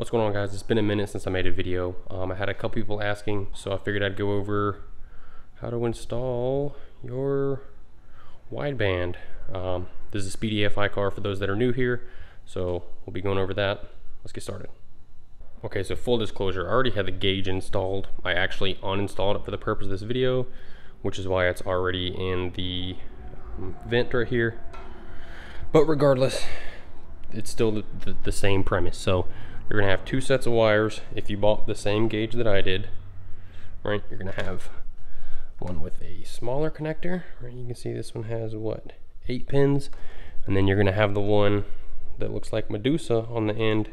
What's going on guys? It's been a minute since I made a video. Um, I had a couple people asking, so I figured I'd go over how to install your wideband. Um, this is a SpeedyEFI car for those that are new here, so we'll be going over that. Let's get started. Okay, so full disclosure, I already had the gauge installed. I actually uninstalled it for the purpose of this video, which is why it's already in the um, vent right here. But regardless, it's still the, the, the same premise. So you're gonna have two sets of wires. If you bought the same gauge that I did, right, you're gonna have one with a smaller connector, right? You can see this one has what, eight pins, and then you're gonna have the one that looks like Medusa on the end,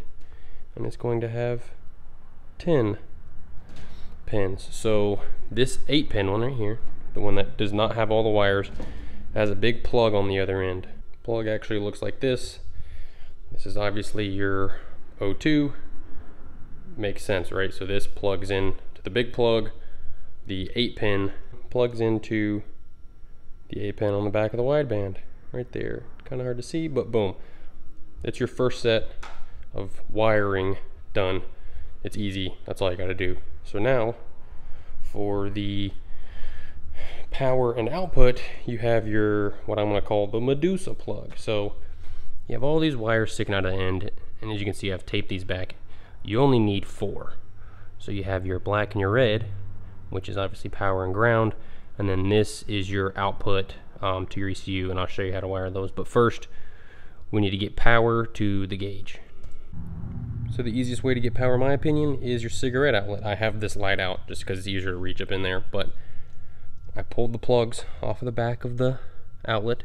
and it's going to have 10 pins. So this eight pin one right here, the one that does not have all the wires, has a big plug on the other end. Plug actually looks like this. This is obviously your O2 makes sense, right? So this plugs in to the big plug. The 8 pin plugs into the 8 pin on the back of the wideband right there. Kind of hard to see, but boom. That's your first set of wiring done. It's easy. That's all you got to do. So now for the power and output, you have your what I'm going to call the Medusa plug. So you have all these wires sticking out of the end and as you can see I've taped these back. You only need four. So you have your black and your red which is obviously power and ground. And then this is your output um, to your ECU and I'll show you how to wire those. But first we need to get power to the gauge. So the easiest way to get power in my opinion is your cigarette outlet. I have this light out just because it's easier to reach up in there but I pulled the plugs off of the back of the outlet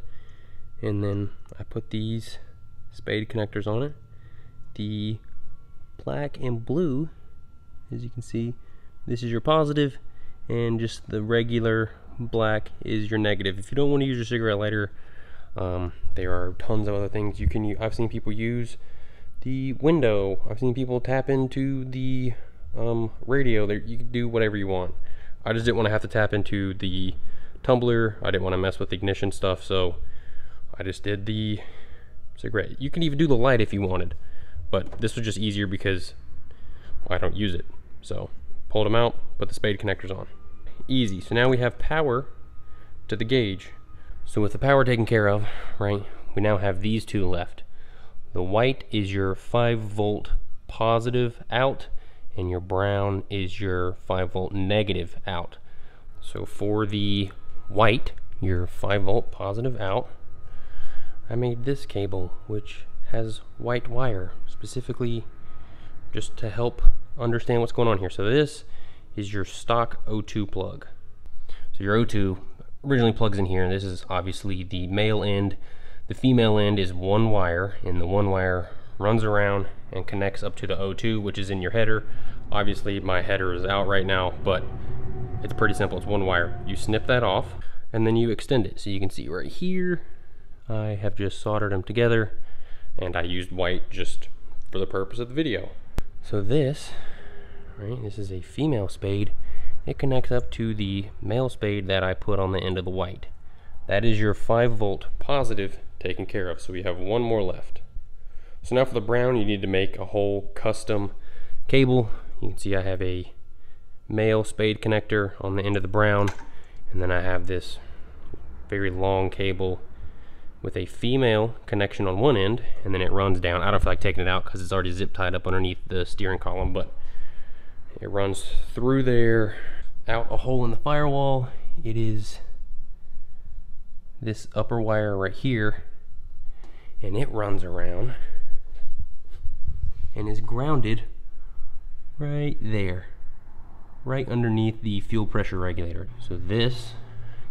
and then I put these spade connectors on it the black and blue as you can see this is your positive and just the regular black is your negative. If you don't want to use your cigarette lighter um, there are tons of other things you can use I've seen people use the window. I've seen people tap into the um, radio. There you can do whatever you want. I just didn't want to have to tap into the tumbler. I didn't want to mess with ignition stuff so I just did the cigarette. You can even do the light if you wanted but this was just easier because I don't use it. So pulled them out, put the spade connectors on. Easy. So now we have power to the gauge. So with the power taken care of, right, we now have these two left. The white is your 5 volt positive out, and your brown is your 5 volt negative out. So for the white, your 5 volt positive out, I made this cable, which has white wire specifically just to help understand what's going on here. So this is your stock O2 plug. So your O2 originally plugs in here, and this is obviously the male end. The female end is one wire, and the one wire runs around and connects up to the O2, which is in your header. Obviously, my header is out right now, but it's pretty simple. It's one wire. You snip that off, and then you extend it. So you can see right here, I have just soldered them together, and I used white just for the purpose of the video. So this, right, this is a female spade. It connects up to the male spade that I put on the end of the white. That is your 5 volt positive taken care of. So we have one more left. So now for the brown, you need to make a whole custom cable. You can see I have a male spade connector on the end of the brown. And then I have this very long cable with a female connection on one end and then it runs down. I don't feel like taking it out because it's already zip tied up underneath the steering column, but it runs through there, out a hole in the firewall. It is this upper wire right here and it runs around and is grounded right there, right underneath the fuel pressure regulator. So this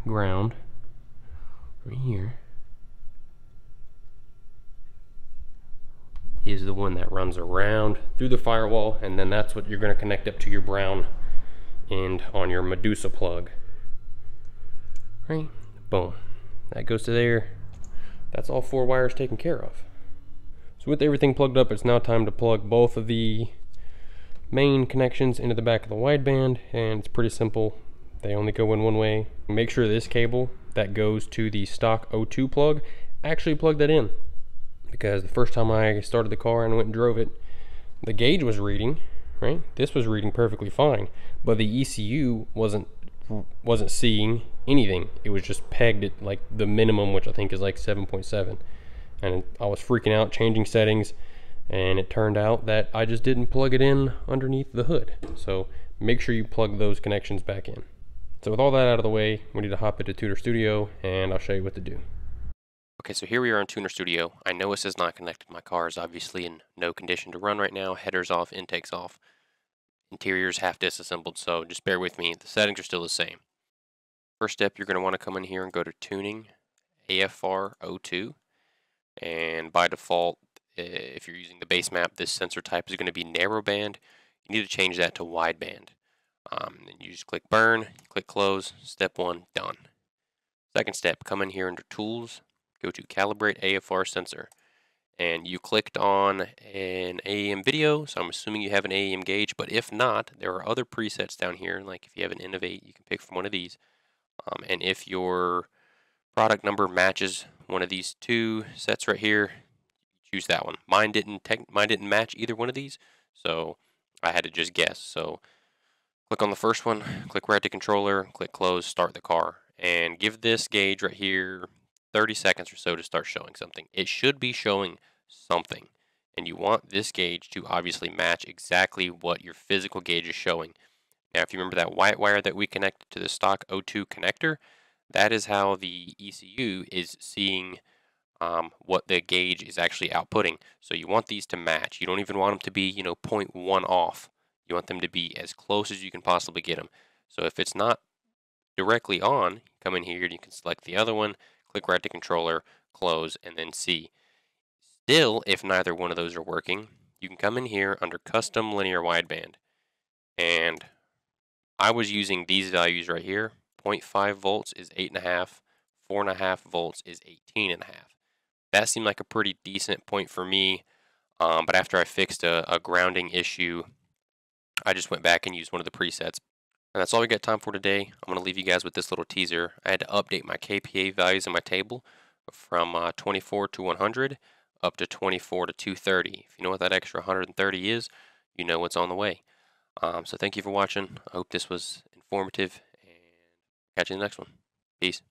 ground right here is the one that runs around through the firewall and then that's what you're going to connect up to your brown end on your Medusa plug. Right? Boom. That goes to there. That's all four wires taken care of. So with everything plugged up, it's now time to plug both of the main connections into the back of the wideband and it's pretty simple. They only go in one way. Make sure this cable that goes to the stock O2 plug, actually plug that in because the first time I started the car and went and drove it, the gauge was reading, right? This was reading perfectly fine, but the ECU wasn't wasn't seeing anything. It was just pegged at like the minimum, which I think is like 7.7. And I was freaking out, changing settings, and it turned out that I just didn't plug it in underneath the hood. So make sure you plug those connections back in. So with all that out of the way, we need to hop into TunerStudio, and I'll show you what to do. Okay, so here we are in Tuner Studio. I know this is not connected. My car is obviously in no condition to run right now. Headers off, intakes off. Interior's half disassembled, so just bear with me. The settings are still the same. First step, you're going to want to come in here and go to Tuning, AFR O2. And by default, if you're using the base map, this sensor type is going to be narrowband. You need to change that to wideband. Um, then you just click Burn, click Close, Step 1, done. Second step, come in here under Tools, go to calibrate AFR sensor. And you clicked on an AEM video, so I'm assuming you have an AEM gauge, but if not, there are other presets down here, like if you have an Innovate, you can pick from one of these. Um, and if your product number matches one of these two sets write here, choose that one. Mine didn't mine didn't match either one of these, so I had to just guess. So click on the first one, click right to controller, click close, start the car, and give this gauge right here 30 seconds or so to start showing something. It should be showing something. And you want this gauge to obviously match exactly what your physical gauge is showing. Now, if you remember that white wire that we connected to the stock O2 connector, that is how the ECU is seeing um, what the gauge is actually outputting. So you want these to match. You don't even want them to be, you know, 0.1 off. You want them to be as close as you can possibly get them. So if it's not directly on, come in here and you can select the other one, click write to controller, close, and then C. Still, if neither one of those are working, you can come in here under custom linear wideband. And I was using these values right here. 0.5 volts is 8.5, 4.5 volts is 18.5. That seemed like a pretty decent point for me. Um, but after I fixed a, a grounding issue, I just went back and used one of the presets. And that's all we got time for today. I'm going to leave you guys with this little teaser. I had to update my KPA values in my table from uh, 24 to 100 up to 24 to 230. If you know what that extra 130 is, you know what's on the way. Um, so thank you for watching. I hope this was informative and catch you in the next one. Peace.